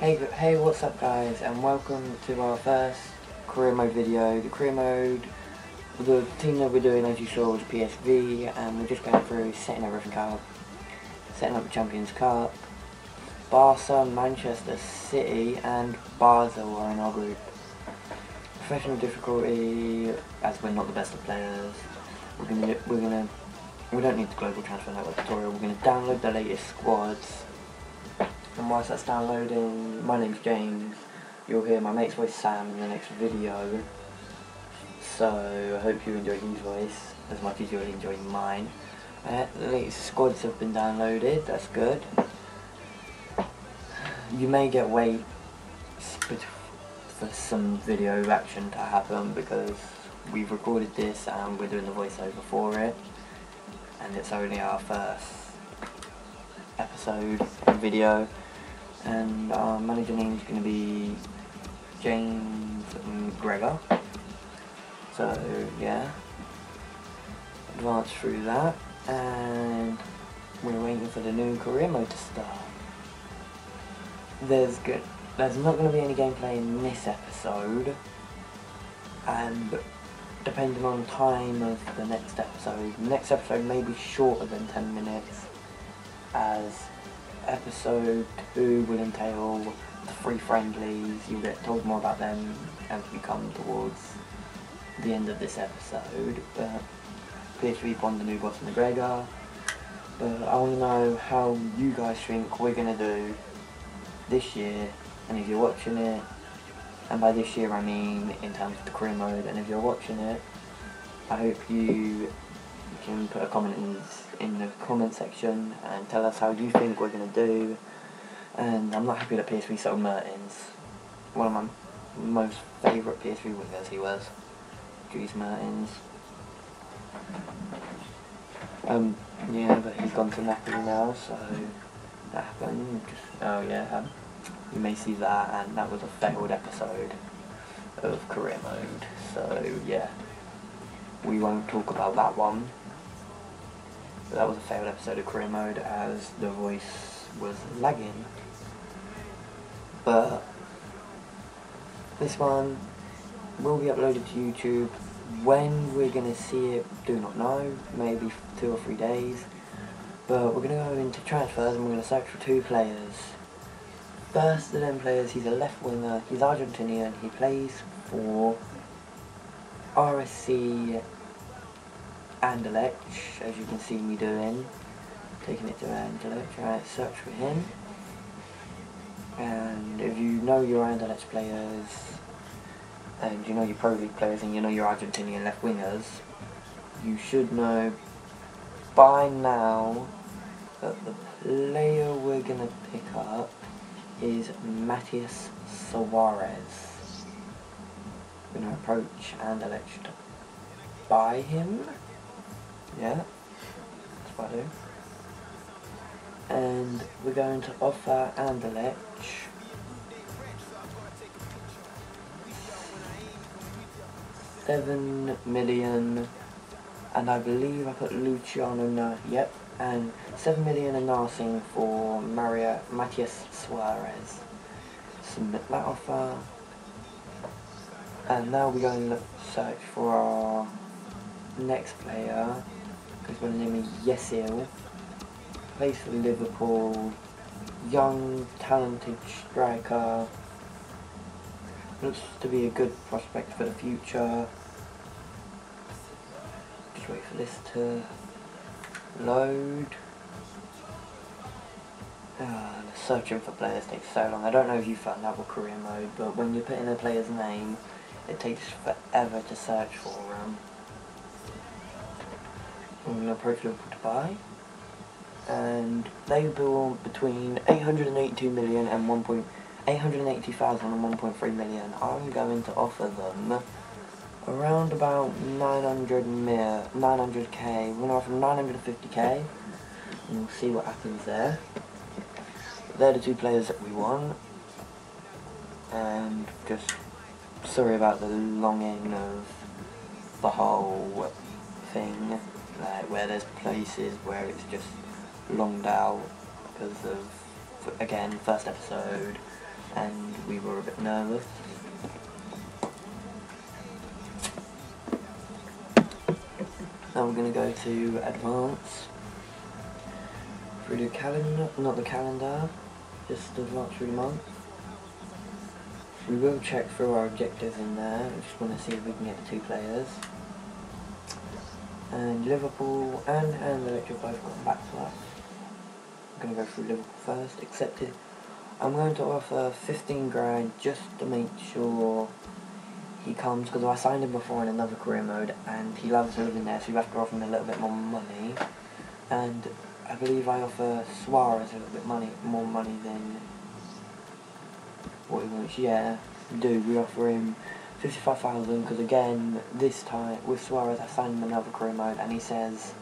Hey, hey, what's up guys, and welcome to our first career mode video. The career mode, the team that we're doing as you saw was PSV, and we're just going through setting everything up, setting up the Champions Cup. Barca, Manchester City, and Basel are in our group. Professional difficulty, as we're not the best of players, we're gonna, we're gonna, we don't need the global transfer network tutorial, we're gonna download the latest squads and whilst that's downloading, my name's James. You'll hear my mate's voice Sam in the next video. So I hope you enjoy his voice as much as you'll enjoy mine. Uh, the latest squads have been downloaded, that's good. You may get wait for some video action to happen because we've recorded this and we're doing the voiceover for it. And it's only our first episode video and our manager name is going to be James McGregor. So yeah. Advance through that. And we're waiting for the new career mode to start there's good there's not going to be any gameplay in this episode. And depending on time of the next episode the next episode may be shorter than 10 minutes as episode 2 will entail the free friendlies, you'll get told more about them as we come towards the end of this episode, but PSV won the new boss McGregor, but I want to know how you guys think we're going to do this year, and if you're watching it, and by this year I mean in terms of the career mode, and if you're watching it, I hope you can put a comment in, in the comment section and tell us how you think we're going to do. And I'm not happy that PSV sold Mertens. One of my most favourite PSV wingers he was. Dries Mertens. Um, yeah, but he's gone to Napoli now, so that happened. Oh yeah, um, you may see that, and that was a failed episode of career mode. So yeah, we won't talk about that one. But that was a failed episode of career mode as the voice was lagging. But this one will be uploaded to YouTube. When we're going to see it, do not know. Maybe two or three days. But we're going to go into transfers and we're going to search for two players. First of them players, he's a left winger. He's Argentinian. He plays for RSC Anderlecht, as you can see me doing. Taking it to Anderlecht, right, search for him. And if you know your Anderlecht players, and you know your Pro League players, and you know your Argentinian left wingers, you should know by now that the player we're going to pick up is Matias Suarez. We're going to approach Anderlecht to buy him. Yeah, that's what I do. And we're going to offer Anderlecht. Seven million and I believe I put Luciano yep. And seven million and nothing for Maria Matias Suarez. Submit that offer. And now we're going to search for our next player because my name is Yesil. Plays for Liverpool. Young, talented striker. Looks to be a good prospect for the future. Just wait for this to load. Uh, searching for players takes so long. I don't know if you found that with career mode, but when you put in a player's name, it takes forever to search for them. Going to approach to buy. And they bill between 882 million and 1. 880,000 and 1.3 million. I'm going to offer them around about 900 mil, 900k. We're going to offer 950k. And we'll see what happens there. They're the two players that we want. And just sorry about the longing of the whole thing like where there's places where it's just longed out because of again first episode and we were a bit nervous. Now we're going to go to advance through the calendar, not the calendar, just advance through the month. We will check through our objectives in there, we just want to see if we can get the two players. And Liverpool and Anderlecht both got back to us. I'm going to go through Liverpool first, accepted. I'm going to offer 15 grand just to make sure he comes because I signed him before in another career mode and he loves living there so you have to offer him a little bit more money and I believe I offer Suarez a little bit money more money than what he wants yeah do we offer him 55,000 because again this time with Suarez I signed him another career mode and he says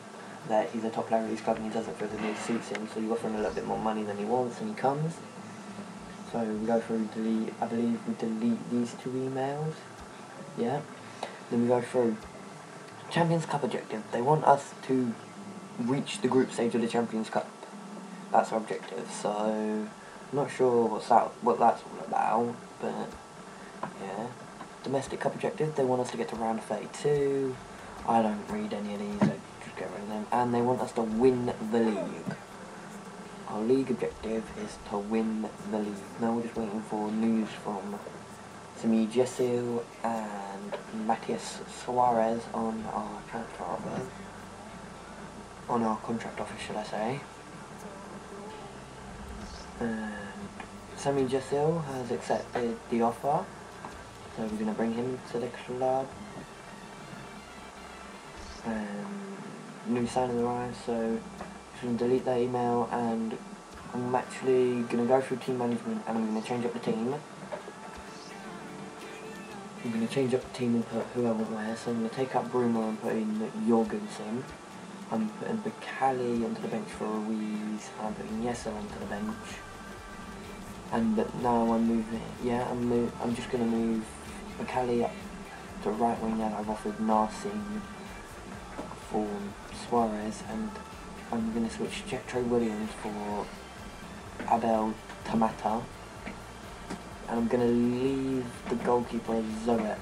that he's a top player of his club and he doesn't feel the need suits him so you offer him a little bit more money than he wants and he comes so we go through delete I believe we delete these two emails yeah. Then we go through Champions Cup objective. They want us to reach the group stage of the Champions Cup. That's our objective. So I'm not sure what's that what that's all about, but yeah. Domestic Cup objective. They want us to get to round of 32. I don't read any of these. Just get rid of them. And they want us to win the league. Our league objective is to win the league. Now we're just waiting for news from Sami Jessil and Matias Suarez on our transfer offer. On our contract offer, should I say. And Sami Jessil has accepted the offer. So we're to bring him to the club. Um, new signing arrived, so going to delete that email and I'm actually going to go through team management and I'm to change up the team. I'm going to change up the team and put who I want there. So I'm to take out Bruno and put in Jorgensen. I'm putting Bakkali onto the bench for Ruiz. I'm putting Yesel onto the bench. And but now I'm moving. Yeah, I'm move, I'm just going to move Bakkali up to right wing. Now I've offered Narsingh for Suarez, and I'm going to switch Jetro Willems for Abel Tamata and I'm going to leave the goalkeeper Zoet.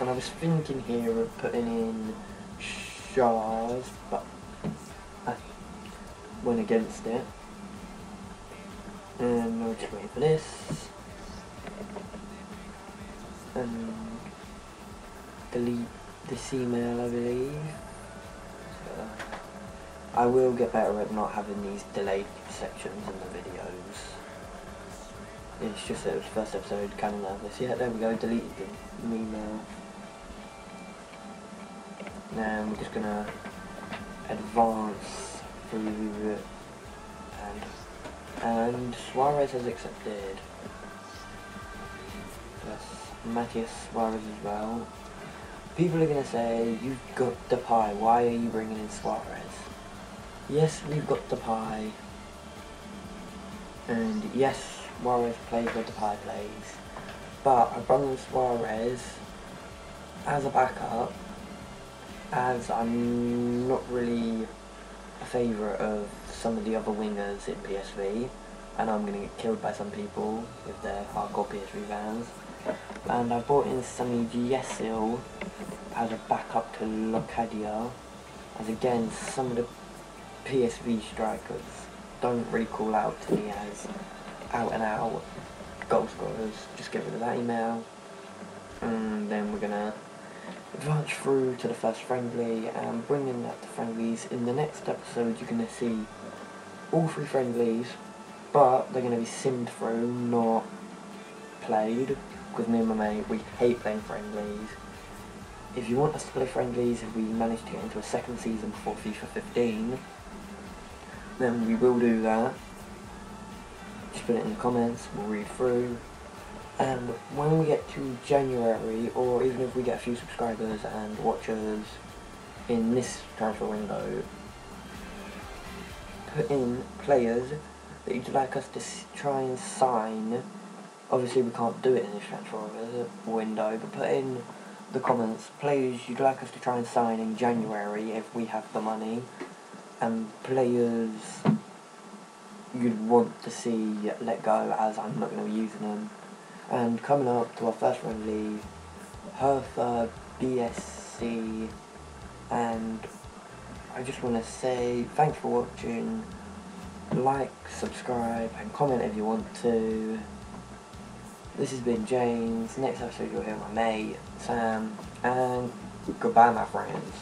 And I was thinking here of putting in Shaw's, but I went against it. And we're just waiting for this. And delete this email, I believe. So I will get better at not having these delayed sections in the videos. It's just that it was the first episode, kind of nervous. Yeah, there we go, deleted the email. Now we're just gonna advance through and and Suarez has accepted. Matias Suarez as well. People are gonna say, you've got Depay, why are you bringing in Suarez? Yes, we've got Depay. And yes, Suarez plays where Depay plays. But I brought in Suarez as a backup as I'm not really a favourite of some of the other wingers in PSV and I'm going to get killed by some people if they're hardcore PSV fans. And I brought in Sami Jessil as a backup to Locadia as again some of the PSV strikers don't really call out to me as out and out goal scorers. Just get rid of that email. And then we're gonna advance through to the first friendly and bring in that to friendlies. In the next episode you're gonna see all three friendlies, but they're gonna be simmed through, not played. Because me and my mate, we hate playing friendlies. If you want us to play friendlies, if we manage to get into a second season before FIFA 15, then we will do that just put it in the comments, we'll read through. And when we get to January, or even if we get a few subscribers and watchers in this transfer window, put in players that you'd like us to try and sign. Obviously we can't do it in this transfer window, but put in the comments players you'd like us to try and sign in January if we have the money, and players you'd want to see let go as I'm not going to be using them. And coming up to our first friendly, Hertha BSC, and I just want to say thanks for watching, like, subscribe, and comment if you want to. This has been James, next episode you'll hear my mate, Sam, and goodbye my friends.